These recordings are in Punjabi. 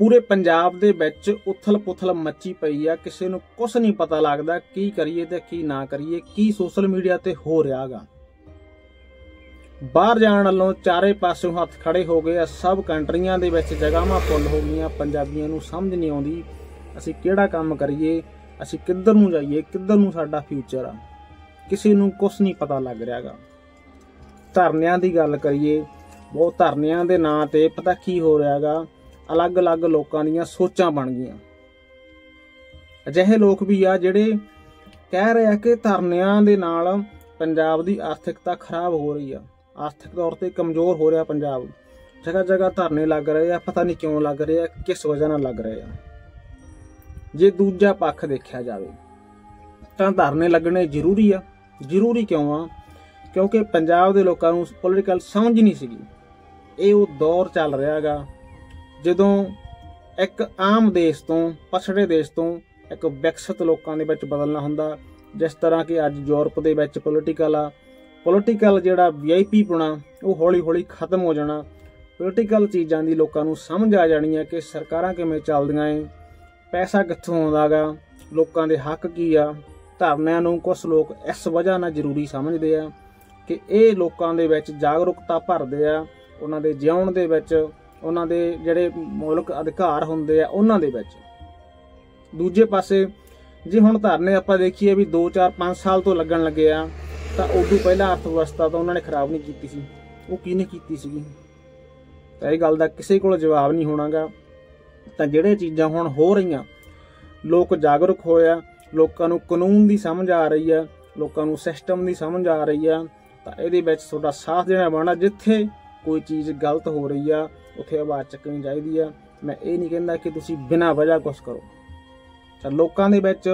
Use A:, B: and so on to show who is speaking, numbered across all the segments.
A: ਪੂਰੇ ਪੰਜਾਬ ਦੇ ਵਿੱਚ ਉਥਲ-ਪੁਥਲ ਮੱਚੀ ਪਈ ਆ। ਕਿਸੇ ਨੂੰ ਕੁਝ ਨਹੀਂ ਪਤਾ ਲੱਗਦਾ ਕੀ ਕਰੀਏ ਤੇ ਕੀ ਨਾ ਕਰੀਏ, ਕੀ ਸੋਸ਼ਲ ਮੀਡੀਆ ਤੇ ਹੋ ਰਿਹਾਗਾ। ਬਾਹਰ ਜਾਣ ਵੱਲੋਂ ਚਾਰੇ ਪਾਸਿਓਂ ਹੱਥ ਖੜੇ ਹੋ ਗਏ ਆ। ਸਭ ਕੰਟਰੀਆਂ ਦੇ ਵਿੱਚ ਜਗ੍ਹਾਵਾਂ ਫੁੱਲ ਹੋ ਗਈਆਂ। ਪੰਜਾਬੀਆਂ ਨੂੰ ਸਮਝ ਨਹੀਂ ਆਉਂਦੀ, ਅਸੀਂ ਕਿਹੜਾ ਕੰਮ ਕਰੀਏ, ਅਸੀਂ ਕਿੱਧਰ ਨੂੰ ਜਾਈਏ, ਕਿੱਧਰ ਨੂੰ ਸਾਡਾ ਫਿਊਚਰ ਆ। ਕਿਸੇ ਨੂੰ ਕੁਝ ਨਹੀਂ ਪਤਾ ਲੱਗ ਰਿਹਾਗਾ। ਧਰਨਿਆਂ ਦੀ ਗੱਲ ਕਰੀਏ ਬਹੁਤ ਧਰਨਿਆਂ ਦੇ ਨਾਂ ਤੇ ਪਤਾ ਕੀ ਹੋ ਰਿਹਾਗਾ। ਅਲੱਗ-ਅਲੱਗ ਲੋਕਾਂ ਦੀਆਂ ਸੋਚਾਂ ਬਣ ਗਈਆਂ। ਅਜਿਹੇ ਲੋਕ ਵੀ ਆ ਜਿਹੜੇ ਕਹਿ ਰਹੇ ਆ ਕਿ ਧਰਨਿਆਂ ਦੇ ਨਾਲ ਪੰਜਾਬ ਦੀ ਆਰਥਿਕਤਾ ਖਰਾਬ ਹੋ ਰਹੀ ਆ। ਆਰਥਿਕ ਤੌਰ ਤੇ ਕਮਜ਼ੋਰ ਹੋ ਰਿਹਾ ਪੰਜਾਬ। ਜਗ੍ਹਾ ਜਗ੍ਹਾ ਧਰਨੇ ਲੱਗ ਰਹੇ ਆ, ਪਤਾ ਨਹੀਂ ਕਿਉਂ ਲੱਗ ਰਹੇ ਆ, ਕਿਸ ਵਜ੍ਹਾ ਨਾਲ ਲੱਗ ਰਹੇ ਆ। ਜੇ ਦੂਜਾ ਪੱਖ ਦੇਖਿਆ ਜਾਵੇ, ਤਾਂ ਧਰਨੇ ਲੱਗਣੇ ਜ਼ਰੂਰੀ ਆ। ਜ਼ਰੂਰੀ ਕਿਉਂ ਆ? ਕਿਉਂਕਿ ਪੰਜਾਬ ਦੇ ਲੋਕਾਂ ਨੂੰ ਪੋਲੀਟੀਕਲ ਸਮਝ ਨਹੀਂ ਸੀਗੀ। ਇਹ ਉਹ ਦੌਰ ਚੱਲ ਰਿਹਾਗਾ ਜਦੋਂ ਇੱਕ ਆਮ ਦੇਸ਼ ਤੋਂ, ਪਛੜੇ ਦੇਸ਼ ਤੋਂ ਇੱਕ ਵਿਕਸਿਤ ਲੋਕਾਂ ਦੇ ਵਿੱਚ ਬਦਲਣਾ ਹੁੰਦਾ, ਜਿਸ ਤਰ੍ਹਾਂ ਕਿ ਅੱਜ ਯੂਰਪ ਦੇ ਵਿੱਚ ਪੋਲੀਟੀਕਲ ਆ ਪੋਲੀਟੀਕਲ ਜਿਹੜਾ ਵੀਆਈਪੀ ਪੁਣਾ ਉਹ ਹੌਲੀ-ਹੌਲੀ ਖਤਮ ਹੋ ਜਾਣਾ ਪੋਲੀਟੀਕਲ ਚੀਜ਼ਾਂ ਦੀ ਲੋਕਾਂ ਨੂੰ ਸਮਝ ਆ ਜਾਣੀ ਹੈ ਕਿ ਸਰਕਾਰਾਂ ਕਿਵੇਂ ਚੱਲਦੀਆਂ ਏ, ਪੈਸਾ ਕਿੱਥੋਂ ਆਉਂਦਾਗਾ, ਲੋਕਾਂ ਦੇ ਹੱਕ ਕੀ ਆ, ਧਰਨਿਆਂ ਨੂੰ ਕੁਝ ਲੋਕ ਇਸ ਵਜ੍ਹਾ ਨਾਲ ਜ਼ਰੂਰੀ ਸਮਝਦੇ ਆ ਕਿ ਇਹ ਲੋਕਾਂ ਦੇ ਵਿੱਚ ਜਾਗਰੂਕਤਾ ਭਰਦੇ ਆ, ਉਹਨਾਂ ਦੇ ਜਿਉਣ ਦੇ ਵਿੱਚ ਉਹਨਾਂ ਦੇ ਜਿਹੜੇ ਮੌਲਿਕ ਅਧਿਕਾਰ ਹੁੰਦੇ ਆ, ਉਹਨਾਂ ਦੇ ਵਿੱਚ। ਦੂਜੇ ਪਾਸੇ, ਜੇ ਹੁਣ ਧਰਨੇ ਆਪਾਂ ਦੇਖੀਏ ਵੀ 2 4 5 ਸਾਲ ਤੋਂ ਲੱਗਣ ਲੱਗੇ ਆ, ਤਾਂ ਉਦੋਂ ਪਹਿਲਾਂ ਅਰਥ ਵਿਵਸਥਾ ਤਾਂ ਉਹਨਾਂ ਨੇ ਖਰਾਬ ਨਹੀਂ ਕੀਤੀ ਸੀ। ਉਹ ਕਿਹਨੇ ਕੀਤੀ ਸੀਗੀ? ਤਾਂ ਇਹ ਗੱਲ ਦਾ ਕਿਸੇ ਕੋਲ ਜਵਾਬ ਨਹੀਂ ਹੋਣਾਗਾ। ਤਾਂ ਜਿਹੜੇ ਚੀਜ਼ਾਂ ਹੁਣ ਹੋ ਰਹੀਆਂ, ਲੋਕ ਜਾਗਰੂਕ ਹੋਇਆ ਲੋਕਾਂ ਨੂੰ ਕਾਨੂੰਨ ਦੀ ਸਮਝ ਆ ਰਹੀ ਆ, ਲੋਕਾਂ ਨੂੰ ਸਿਸਟਮ ਦੀ ਸਮਝ ਆ ਰਹੀ ਆ, ਤਾਂ ਇਹਦੇ ਵਿੱਚ ਤੁਹਾਡਾ ਸਾਥ ਦੇਣਾ ਬਣਨਾ ਜਿੱਥੇ ਕੋਈ ਚੀਜ਼ ਗਲਤ ਹੋ ਰਹੀ ਆ ਉੱਥੇ ਆਵਾਜ਼ ਚੱਕਣੀ ਚਾਹੀਦੀ ਆ। ਮੈਂ ਇਹ ਨਹੀਂ ਕਹਿੰਦਾ ਕਿ ਤੁਸੀਂ ਬਿਨਾਂ ਵਜ੍ਹਾ ਕੁਝ ਕਰੋ। ਤਾਂ ਲੋਕਾਂ ਦੇ ਵਿੱਚ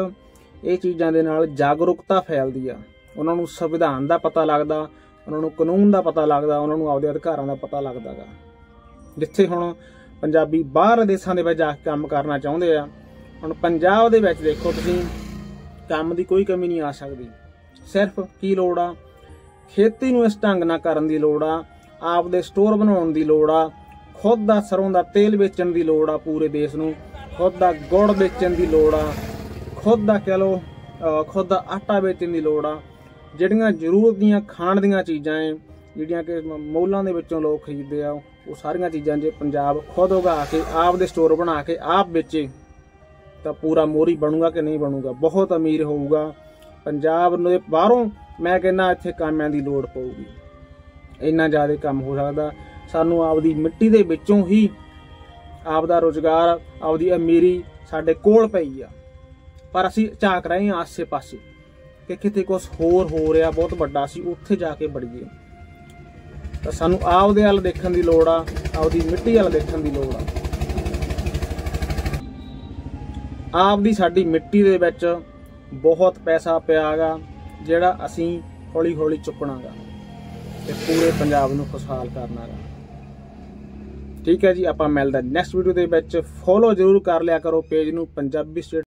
A: ਇਹ ਚੀਜ਼ਾਂ ਦੇ ਨਾਲ ਜਾਗਰੂਕਤਾ ਫੈਲਦੀ ਆ। ਉਹਨਾਂ ਨੂੰ ਸੰਵਿਧਾਨ ਦਾ ਪਤਾ ਲੱਗਦਾ, ਉਹਨਾਂ ਨੂੰ ਕਾਨੂੰਨ ਦਾ ਪਤਾ ਲੱਗਦਾ, ਉਹਨਾਂ ਨੂੰ ਆਪਦੇ ਅਧਿਕਾਰਾਂ ਦਾ ਪਤਾ ਲੱਗਦਾਗਾ ਜਿੱਥੇ ਹੁਣ ਪੰਜਾਬੀ ਬਾਹਰ ਦੇਸ਼ਾਂ ਦੇ ਵਿੱਚ ਜਾ ਕੇ ਕੰਮ ਕਰਨਾ ਚਾਹੁੰਦੇ ਆ, ਹੁਣ ਪੰਜਾਬ ਦੇ ਵਿੱਚ ਦੇਖੋ ਤੁਸੀਂ, ਕੰਮ ਦੀ ਕੋਈ ਕਮੀ ਨਹੀਂ ਆ ਸਕਦੀ। ਸਿਰਫ ਕੀ ਲੋੜ ਆ? ਖੇਤੀ ਨੂੰ ਇਸ ਢੰਗ ਨਾਲ ਕਰਨ ਦੀ ਲੋੜ ਆ, ਆਪਦੇ ਸਟੋਰ ਬਣਾਉਣ ਦੀ ਲੋੜ ਆ ਖੁਦ ਦਾ ਸਰੋਂ ਦਾ ਤੇਲ ਵੇਚਣ ਦੀ ਲੋੜ ਆ ਪੂਰੇ ਦੇਸ਼ ਨੂੰ, ਖੁਦ ਦਾ ਗੁੜ ਵੇਚਣ ਦੀ ਲੋੜ ਆ, ਖੁਦ ਦਾ ਕਹ ਲੋ ਖੁਦ ਦਾ ਆਟਾ ਵੇਚਣ ਦੀ ਲੋੜ ਆ। ਜਿਹੜੀਆਂ ਜ਼ਰੂਰਤ ਦੀਆਂ ਖਾਣ ਦੀਆਂ ਚੀਜ਼ਾਂ ਐ, ਜਿਹੜੀਆਂ ਕਿ ਮੌਲਾਂ ਦੇ ਵਿੱਚੋਂ ਲੋਕ ਖਰੀਦਦੇ ਆ, ਉਹ ਸਾਰੀਆਂ ਚੀਜ਼ਾਂ ਜੇ ਪੰਜਾਬ ਖੁਦ ਉਗਾ ਕੇ, ਆਪ ਦੇ ਸਟੋਰ ਬਣਾ ਕੇ ਆਪ ਵੇਚੇ, ਤਾਂ ਪੂਰਾ ਮੋਰੀ ਬਣੂਗਾ ਕਿ ਨਹੀਂ ਬਣੂਗਾ? ਬਹੁਤ ਅਮੀਰ ਹੋਊਗਾ। ਪੰਜਾਬ ਨੂੰ ਬਾਹਰੋਂ ਮੈਂ ਕਹਿੰਦਾ ਇੱਥੇ ਕਾਮਿਆਂ ਦੀ ਲੋੜ ਪਊਗੀ। ਇੰਨਾ ਜ਼ਿਆਦਾ ਕੰਮ ਹੋ ਸਕਦਾ। ਸਾਨੂੰ ਆਪਦੀ ਮਿੱਟੀ ਦੇ ਵਿੱਚੋਂ ਹੀ ਆਪਦਾ ਰੋਜ਼ਗਾਰ, ਆਪਦੀ ਅਮੀਰੀ ਸਾਡੇ ਕੋਲ ਪਈ ਆ। ਪਰ ਅਸੀਂ ਝਾਕ ਰਹੇ ਹਾਂ ਆਸੇ-ਪਾਸੇ ਕਿ ਕਿਤੇ ਕੁਝ ਹੋਰ ਹੋ ਰਿਹਾ, ਬਹੁਤ ਵੱਡਾ ਸੀ, ਉੱਥੇ ਜਾ ਕੇ ਵੜੀਏ ਤਾਂ ਸਾਨੂੰ ਆਪਦੇ ਵੱਲ ਦੇਖਣ ਦੀ ਲੋੜ ਆ, ਆਪਦੀ ਮਿੱਟੀ ਵੱਲ ਦੇਖਣ ਦੀ ਲੋੜ ਆ। ਆਪਦੀ ਸਾਡੀ ਮਿੱਟੀ ਦੇ ਵਿੱਚ ਬਹੁਤ ਪੈਸਾ ਪਿਆਗਾ ਜਿਹੜਾ ਅਸੀਂ ਹੌਲੀ-ਹੌਲੀ ਚੁੱਕਣਾਗਾ ਤੇ ਪੂਰੇ ਪੰਜਾਬ ਨੂੰ ਖੁਸ਼ਹਾਲ ਕਰਨਾਗਾ ਠੀਕ ਹੈ ਜੀ, ਆਪਾਂ ਮਿਲਦਾ ਨੈਕਸਟ ਵੀਡੀਓ ਦੇ ਵਿੱਚ। ਫੋਲੋ ਜ਼ਰੂਰ ਕਰ ਲਿਆ ਕਰੋ ਪੇਜ ਨੂੰ ਪੰਜਾਬੀ ਸਟੇਟ